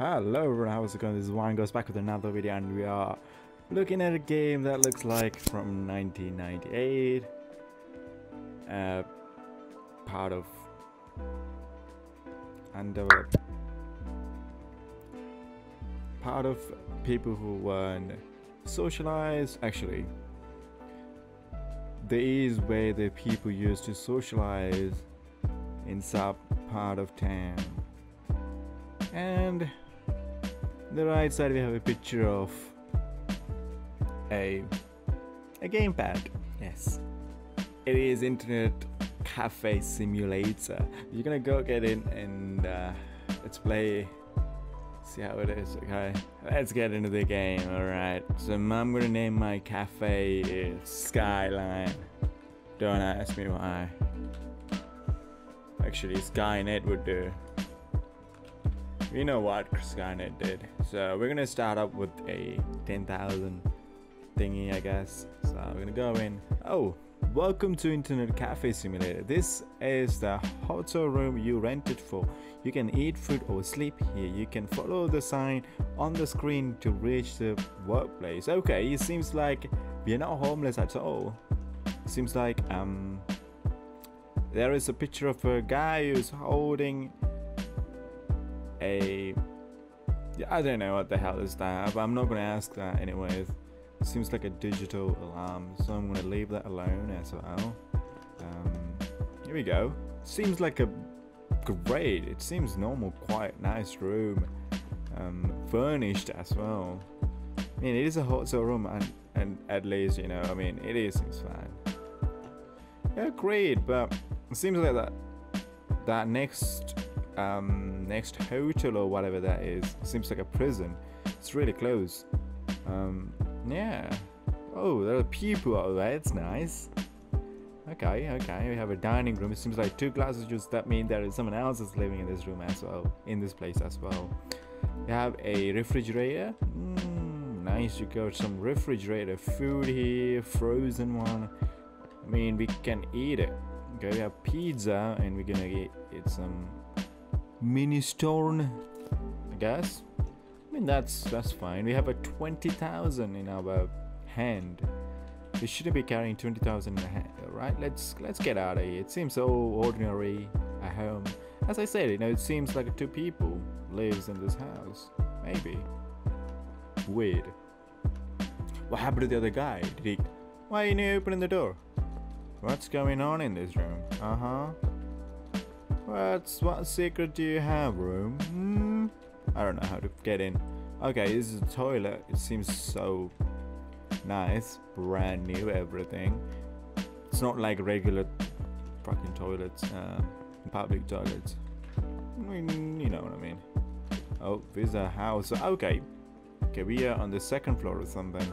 Hello everyone, how's it going? This is YNghost back with another video and we are looking at a game that looks like from 1998. Uh, part of undeveloped. Part of people who weren't socialized. Actually, there is where the people used to socialize in some part of town. And the right side we have a picture of a a gamepad. Yes, it is Internet Cafe Simulator. You're gonna go get in and uh, let's play. See how it is. Okay, let's get into the game. All right. So I'm gonna name my cafe Skyline. Don't ask me why. Actually, Skynet would do. We know what Skynet did. So we're gonna start up with a 10,000 thingy, I guess. So we're gonna go in. Oh, welcome to Internet Cafe Simulator. This is the hotel room you rented for. You can eat food or sleep here. You can follow the sign on the screen to reach the workplace. Okay, it seems like we're not homeless at all. Seems like um there is a picture of a guy who's holding a yeah, I don't know what the hell is that, but I'm not gonna ask that anyways. It seems like a digital alarm, so I'm gonna leave that alone as well. Um, here we go. Seems like a great. It seems normal, quite nice room, um, furnished as well. I mean, it is a hotel room, and and at least you know, I mean, it is it's fine. Yeah, great, but it seems like that that next um, next hotel or whatever that is seems like a prison. It's really close. Um, yeah. Oh, there are people out there. It's nice. Okay, okay. We have a dining room. It seems like two glasses just That means there is someone else is living in this room as well. In this place as well. We have a refrigerator. Mm, nice. You got some refrigerator food here, frozen one. I mean, we can eat it. Okay, we have pizza, and we're gonna get some mini stone. I guess. I mean that's that's fine. We have a 20000 in our hand. We shouldn't be carrying 20000 in hand right? Let's let's get out of here. It seems so ordinary at home. As i said you know it seems like two people lives in this house. Maybe. Weird. What happened to the other guy? Did he why are you opening the door? What's going on in this room? Uh-huh What's what secret do you have, room? Hmm? I don't know how to get in. Okay, this is a toilet. It seems so nice, brand new, everything. It's not like regular fucking toilets, uh, public toilets. I mean, you know what I mean. Oh, this is a house. Okay, okay, we are on the second floor or something.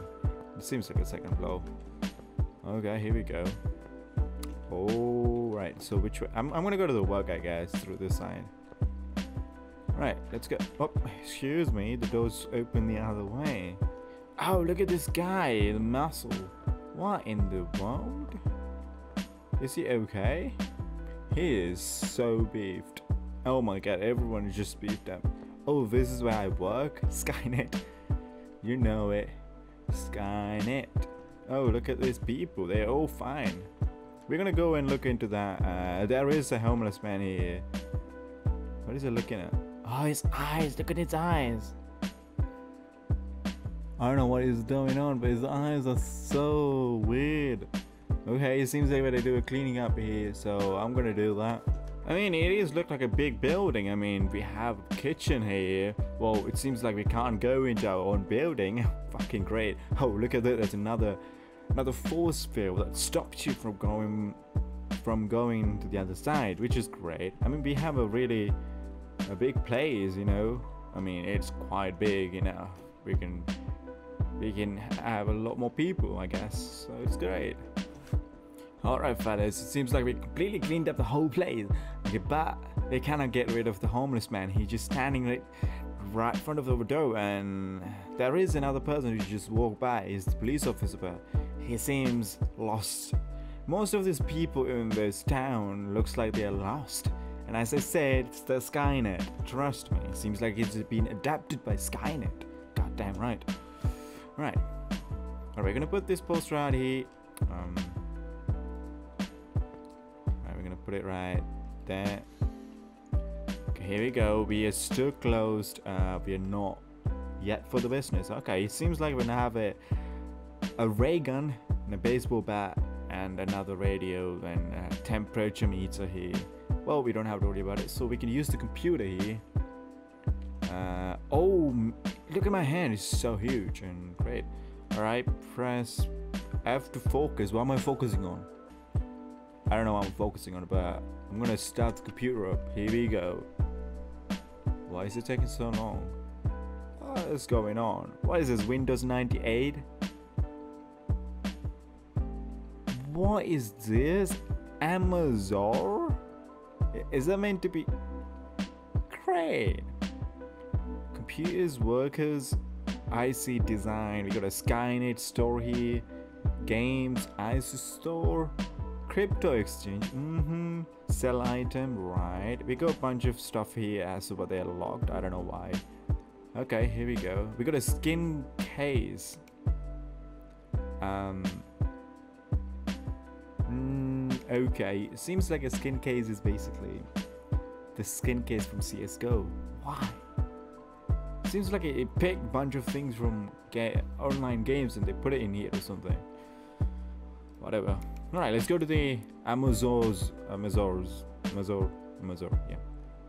It seems like a second floor. Okay, here we go. Oh, right. So which way? I'm, I'm gonna go to the work, I guess, through this side. Right, let's go. Oh, excuse me. The door's open the other way. Oh, look at this guy, the muscle. What in the world? Is he okay? He is so beefed. Oh my god, everyone is just beefed up. Oh, this is where I work? Skynet. You know it. Skynet. Oh, look at these people. They're all fine. We're gonna go and look into that. Uh, there is a homeless man here. What is he looking at? Oh, his eyes. Look at his eyes. I don't know what is going on, but his eyes are so weird. Okay, it seems like they do a cleaning up here, so I'm gonna do that. I mean, it is look like a big building. I mean, we have a kitchen here. Well, it seems like we can't go into our own building. Fucking great. Oh, look at that. There's another another force field that stops you from going from going to the other side, which is great. I mean, we have a really a big place, you know. I mean, it's quite big, you know. We can we can have a lot more people, I guess. So it's great. Alright, fellas, it seems like we completely cleaned up the whole place. Okay, but they cannot get rid of the homeless man. He's just standing right, right in front of the door, and there is another person who just walked by. He's the police officer, but he seems lost. Most of these people in this town looks like they're lost. And as I said, it's the Skynet. Trust me. it Seems like it's been adapted by Skynet. Goddamn right. Right. Are we gonna put this poster out here? Um. Right, we're gonna put it right there. Here we go. We are still closed. Uh, we are not yet for the business. Okay, it seems like we're gonna have a a ray gun and a baseball bat and another radio and a temperature meter here. Well, we don't have to worry about it, so we can use the computer here. Uh, oh, look at my hand, it's so huge and great. Alright, press F to focus. What am I focusing on? I don't know what I'm focusing on, but I'm gonna start the computer up. Here we go. Why is it taking so long? What is going on? What is this, Windows 98? What is this? Amazon? Is that meant to be great? Computers, workers, IC design. We got a Skynet store here. Games, IC store, crypto exchange. Mm-hmm. Sell item, right? We got a bunch of stuff here as but they're locked. I don't know why. Okay, here we go. We got a skin case. Um, Okay, seems like a skin case is basically the skin case from CSGO. Why? Seems like it, it picked a bunch of things from ga online games and they put it in here or something. Whatever. Alright, let's go to the Amazons. Amazons. Amazon. Amazon, yeah.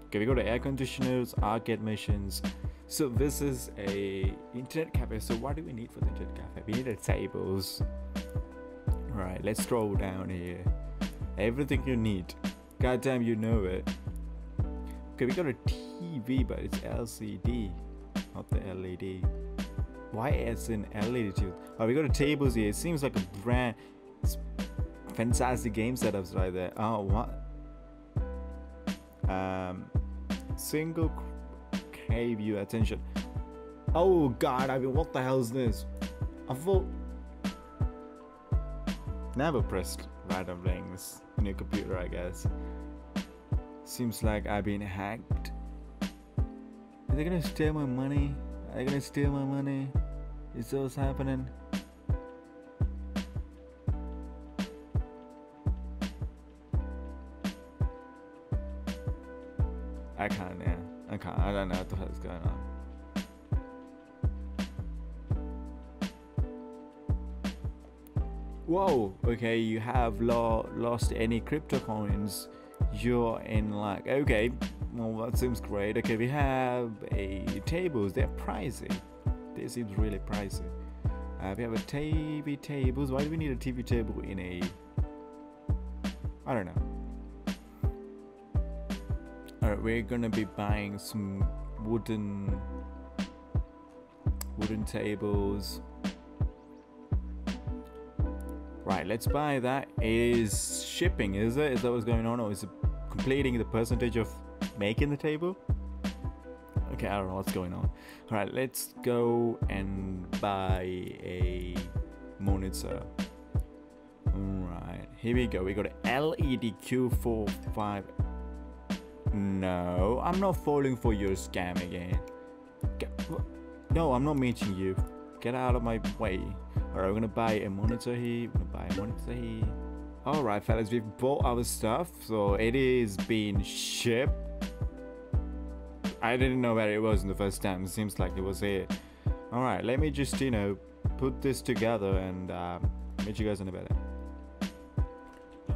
Okay, we go to air conditioners, arcade machines. So this is a internet cafe. So what do we need for the internet cafe? We need a tables. Alright, let's scroll down here everything you need. Goddamn, you know it. Okay, we got a TV, but it's LCD, not the LED. Why is an LED? Oh, we got a tables here. It seems like a brand. Fantastic game setups right there. Oh, what? Um, single K view attention. Oh God! I mean, what the hell is this? I thought never pressed random things on your computer, I guess. Seems like I've been hacked. Are they gonna steal my money? Are they gonna steal my money? Is this happening? You have lo- lost any crypto coins you're in like, okay well that seems great. Okay we have a tables. They're pricey. This seems really pricey. Uh, we have a TV tables. Why do we need a TV table in a I don't know. Alright we're gonna be buying some wooden wooden tables Right, let's buy that. Is shipping, is it? Is that what's going on? Or is it completing the percentage of making the table? Okay, I don't know what's going on. Alright, let's go and buy a monitor. Alright, here we go. We got an LED Q45. No, I'm not falling for your scam again. no, I'm not meeting you. Get out of my way. Alright, we're gonna buy a monitor here. We're gonna buy a monitor here. Alright, fellas, we've bought our stuff, so it is being shipped. I didn't know where it was in the first time. It seems like it was here. Alright, let me just, you know, put this together and uh, meet you guys in a bit.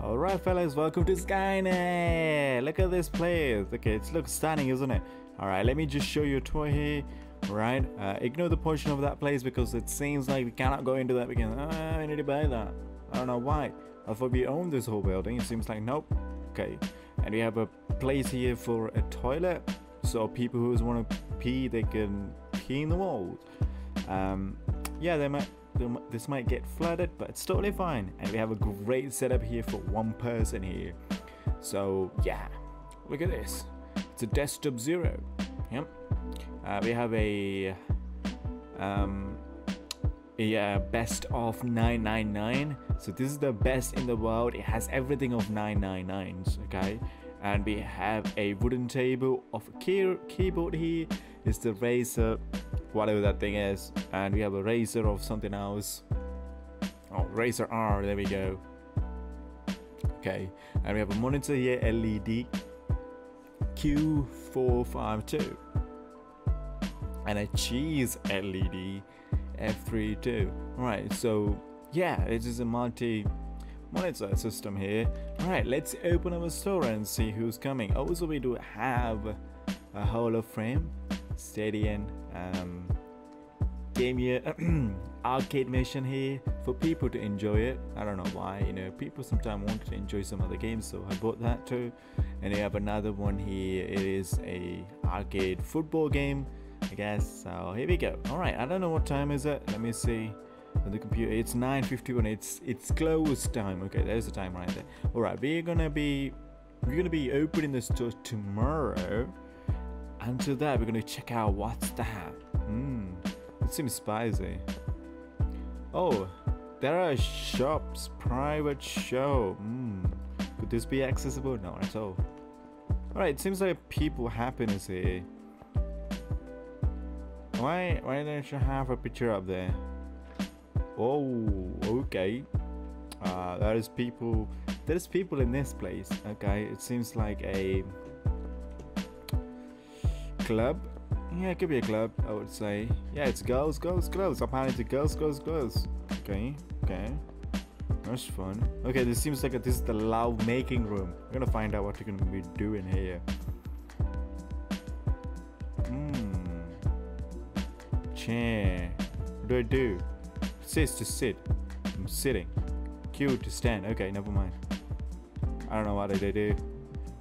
Alright, fellas, welcome to Skynet. Look at this place. Okay, it looks stunning, isn't it? Alright, let me just show you a tour here right? Uh, ignore the portion of that place because it seems like we cannot go into that because ah, I need to buy that. I don't know why. I thought we owned this whole building. It seems like nope. Okay, and we have a place here for a toilet, so people who want to pee they can pee in the walls. Um, yeah, they might. This might get flooded, but it's totally fine. And we have a great setup here for one person here. So yeah, look at this. It's a desktop zero. Yep. Uh, we have a um, a uh, best of 999 so this is the best in the world. It has everything of 999s okay? And we have a wooden table of key- keyboard here. Is the razor whatever that thing is. And we have a razor of something else. Oh razor R there we go. Okay and we have a monitor here LED Q452 and a cheese LED F32 alright so yeah it is a multi monitor system here. Alright let's open our store and see who's coming. Also we do have a Holoframe Stadium um, game here arcade mission here for people to enjoy it. I don't know why you know people sometimes want to enjoy some other games so i bought that too. And you have another one here. It is a arcade football game i guess. So here we go. All right i don't know what time is it. Let me see. On the computer it's 9:51 it's it's close time. Okay there's the time right there. All right we're gonna be we're gonna be opening the store tomorrow. Until that we're gonna check out what's that hmm it seems spicy. Oh there are shops private show hmm could this be accessible? No at all. All right it seems like people happiness here why why don't you have a picture up there? Oh okay. Uh there is people there's people in this place okay? It seems like a club. Yeah it could be a club i would say. Yeah it's girls girls girls. Apparently girls girls girls. Okay okay. That's fun. Okay this seems like a, this is the love making room. We're gonna find out what you're gonna be doing here chair what do i do it says to sit i'm sitting q to stand okay never mind i don't know what they do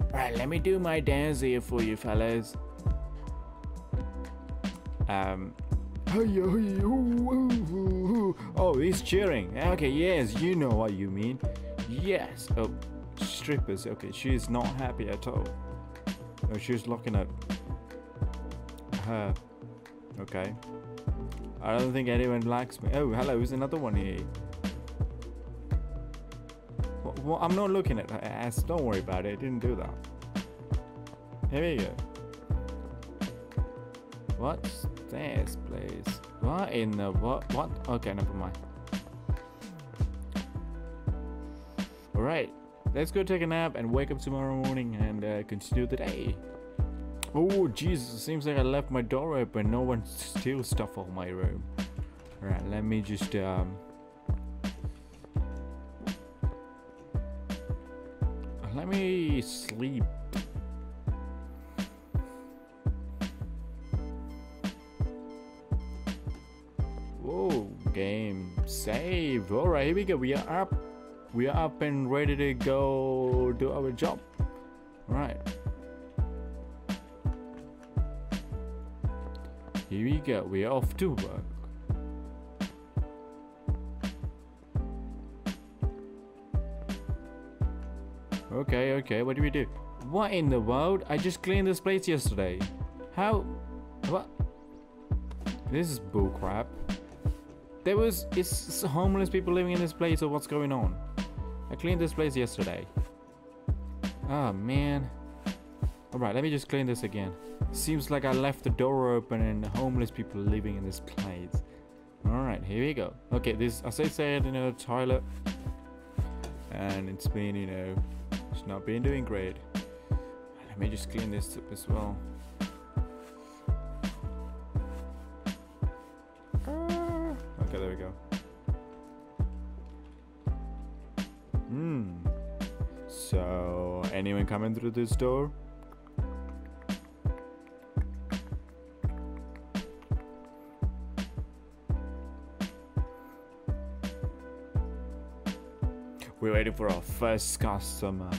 all right let me do my dance here for you fellas um, oh, he's cheering. Okay, yes, you know what you mean. Yes. Oh, strippers. Okay, she's not happy at all. Oh, she's looking at her. Okay. I don't think anyone likes me. Oh, hello, there's another one here. Well, I'm not looking at her ass. Don't worry about it. I didn't do that. Here we go. What's this place? What in the what? What? Okay, never mind. Alright, let's go take a nap and wake up tomorrow morning and uh, continue the day. Oh, Jesus, it seems like I left my door open. No one steals stuff off my room. Alright, let me just, um... Let me sleep. Oh, game save. All right here we go. We are up. We are up and ready to go do our job. All here we go we are off to work okay okay what do we do what in the world i just cleaned this place yesterday how what this is bullcrap there was is homeless people living in this place or what's going on? I cleaned this place yesterday. Oh man. Alright, let me just clean this again. Seems like I left the door open and homeless people living in this place. Alright, here we go. Okay, this as I said, you know, toilet. And it's been, you know, it's not been doing great. Let me just clean this up as well. Okay, there we go. Hmm. So, anyone coming through this door? We're for our first customer.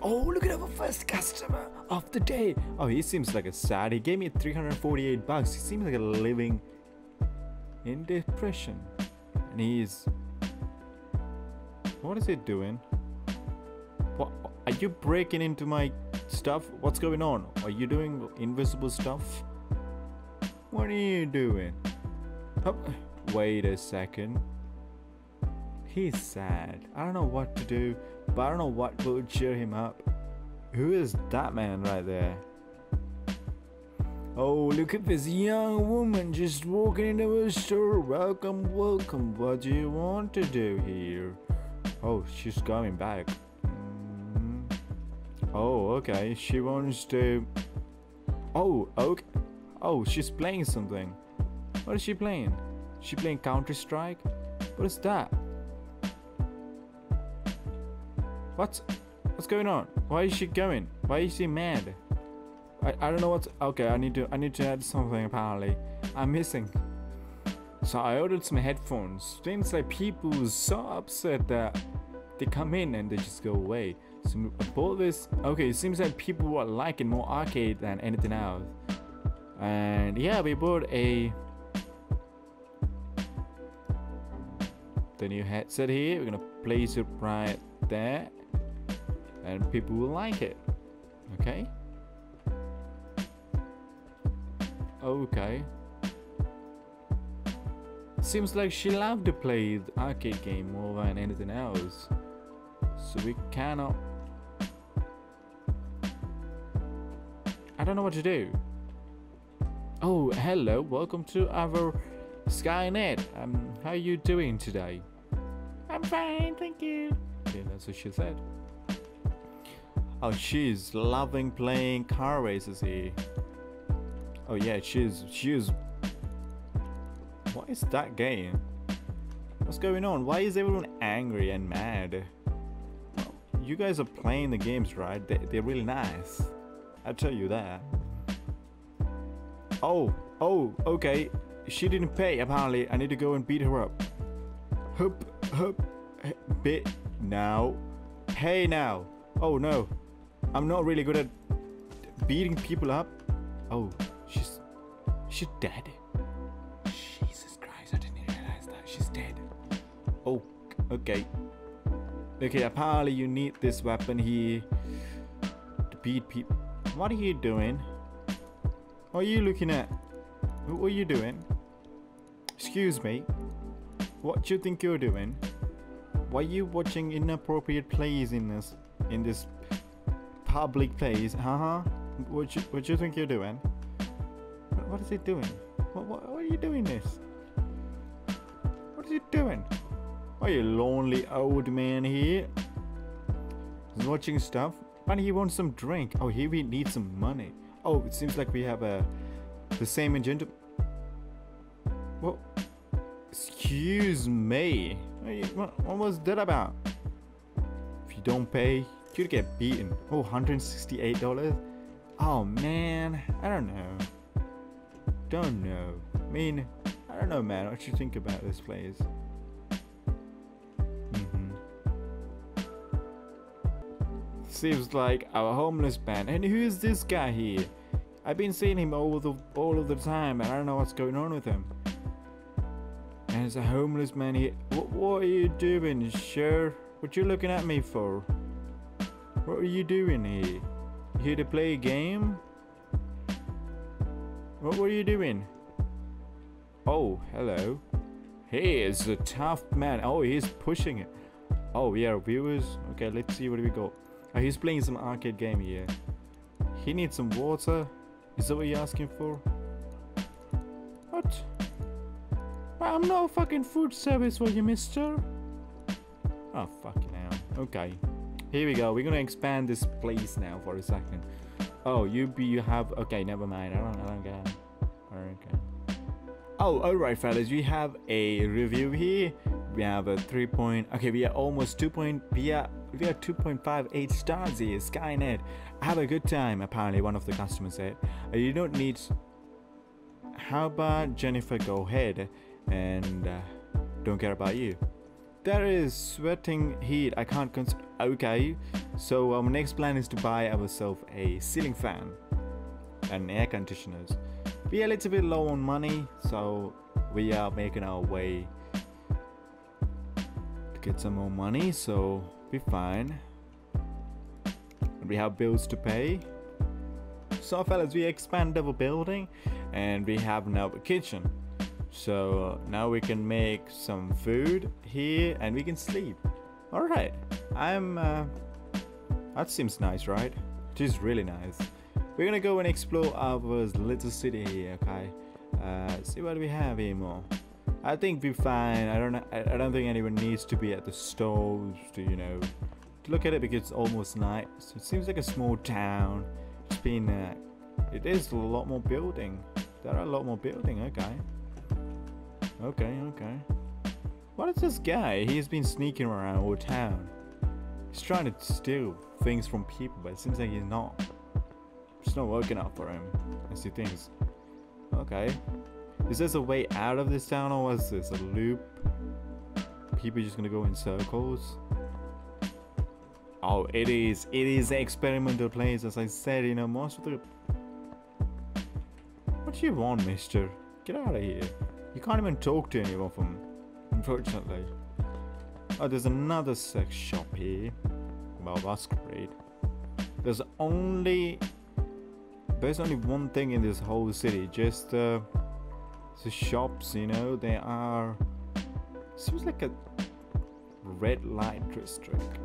Oh, look at our first customer of the day. Oh, he seems like a sad. He gave me 348 bucks. He seems like a living in depression. And he's. What is he doing? What? Are you breaking into my stuff? What's going on? Are you doing invisible stuff? What are you doing? Oh, Wait a second. He's sad. I don't know what to do, but I don't know what will cheer him up. Who is that man right there? Oh, look at this young woman just walking into a store. Welcome, welcome. What do you want to do here? Oh, she's coming back. Mm. Oh, okay. She wants to. Oh, okay. Oh, she's playing something. What is she playing? She playing Counter Strike? What is that? What? What's going on? Why is she going? Why is she mad? I, I don't know what's okay I need to I need to add something apparently I'm missing so I ordered some headphones seems like people so upset that they come in and they just go away so I bought this okay it seems like people were liking more arcade than anything else and yeah we bought a the new headset here we're gonna place it right there and people will like it okay Okay. Seems like she loved to play the arcade game more than anything else. So we cannot... I don't know what to do. Oh, hello. Welcome to our Skynet. Um, how are you doing today? I'm fine, thank you. Yeah, that's what she said. Oh, she's loving playing car races here. Oh yeah, she's she's. What is that game? What's going on? Why is everyone angry and mad? you guys are playing the games, right? They, they're really nice. I'll tell you that. Oh, oh, okay. She didn't pay, apparently. I need to go and beat her up. Hup, hup, bit now. Hey now. Oh no. I'm not really good at beating people up. Oh, She's she's dead. Jesus Christ, I didn't realize that. She's dead. Oh, okay. Okay, apparently you need this weapon here to beat people. What are you doing? What are you looking at? What are you doing? Excuse me. What do you think you're doing? Why are you watching inappropriate plays in this in this public place? -huh. What you what you think you're doing? What is he doing? What, what, are you doing this? What is he doing? Are you lonely old man here? He's watching stuff. But he wants some drink. Oh, here we need some money. Oh, it seems like we have a the same agenda. Well, excuse me. What, was that about? If you don't pay, you'll get beaten. Oh, $168? Oh man, I don't know don't know. I mean, I don't know, man. What you think about this place? Seems like our homeless man. And who is this guy here? I've been seeing him all the all of the time, and I don't know what's going on with him. And there's a homeless man here. What, what are you doing, sir? What you looking at me for? What are you doing here? You here to play a game? What were you doing? Oh, hello. He is a tough man. Oh, he's pushing it. Oh, yeah, viewers. Okay, let's see what we got. Oh, he's playing some arcade game here. He needs some water. Is that what you're asking for? What? I'm no fucking food service for you, mister. Oh, fucking hell. Okay. Here we go. We're gonna expand this place now for a second. Oh, you be you have okay, never mind. I don't I don't get Okay. Oh, alright fellas, we have a review here. We have a 3 point okay, we are almost 2 point we are we are 2.58 stars here, Skynet. Have a good time, apparently one of the customers said. Uh, you don't need how about Jennifer go ahead and uh, don't care about you. There is sweating heat. I can't cons- Okay, so our next plan is to buy ourselves a ceiling fan and air conditioners. We are a little bit low on money, so we are making our way get some more money. So be fine. We have bills to pay. So fellas, we expand our building and we have now a kitchen. So now we can make some food here and we can sleep. Alright, I'm... Uh, that seems nice, right? It is really nice. We're gonna go and explore our little city here, okay? Uh, see what we have here more. I think we're fine. I don't. I don't think anyone needs to be at the stores to, you know, to look at it because it's almost night. So it seems like a small town. It's been. Uh, it is a lot more building. There are a lot more building. Okay. Okay. Okay. What is this guy? He's been sneaking around all town. He's trying to steal things from people, but it seems like he's not. It's not working out for him. As he thinks. Okay. Is this a way out of this town or was this a loop? People just gonna go in circles? Oh, it is. It is an experimental place, as I said, you know, most of the... What do you want, mister? Get out of here. You can't even talk to any of them, unfortunately. Oh, there's another sex shop here. Well, that's great. There's only... There's only one thing in this whole city, just... Uh, the shops, you know, they are seems like a red light district.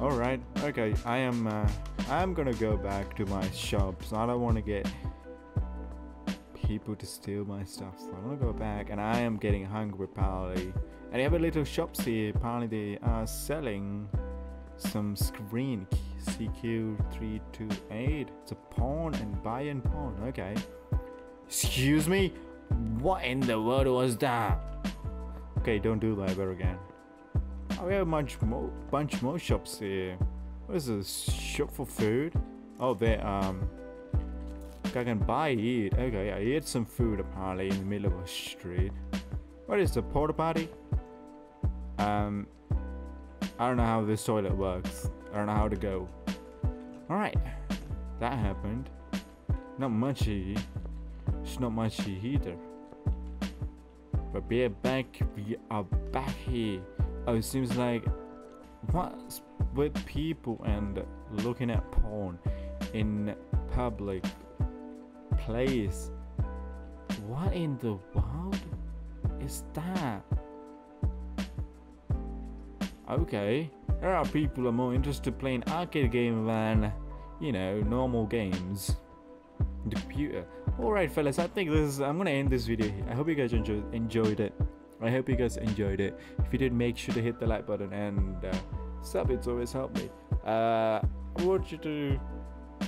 All right, okay, I am uh, I'm gonna go back to my shops. I don't want to get people to steal my stuff, so I'm gonna go back. And I am getting hungry, apparently. And they have a little shops here. Apparently, they are selling some screen CQ328. It's a pawn and buy and pawn. Okay. Excuse me? What in the world was that? Okay, don't do that ever again. Oh, we have a bunch more, bunch more shops here. What is this? Shop for food? Oh, they um. I can buy it. Okay, I eat some food apparently in the middle of a street. What is the porta potty? Um, I don't know how this toilet works. I don't know how to go. All right, that happened. Not much here. It's not much either. But we are back. We are back here. Oh, it seems like what's with people and looking at porn in public place? What in the world is that? Okay, there are people who are more interested playing arcade game than, you know, normal games. The computer. Alright fellas, I think this is, I'm gonna end this video here. I hope you guys enjoyed, enjoyed it. I hope you guys enjoyed it. If you did, make sure to hit the like button and uh, sub. It's always helped me. Uh, I want you to. I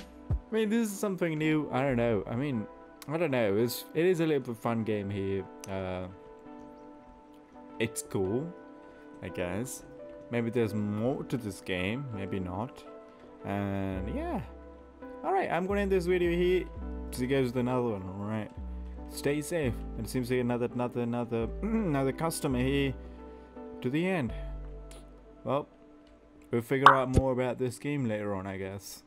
mean, this is something new. I don't know. I mean, I don't know. It's it is a little bit fun game here. Uh, it's cool, I guess. Maybe there's more to this game. Maybe not. And yeah. Alright, I'm gonna end this video here see you guys with another one. All right. Stay safe. And it seems like another, another, another, another customer here to the end. Well, we'll figure out more about this game later on, I guess.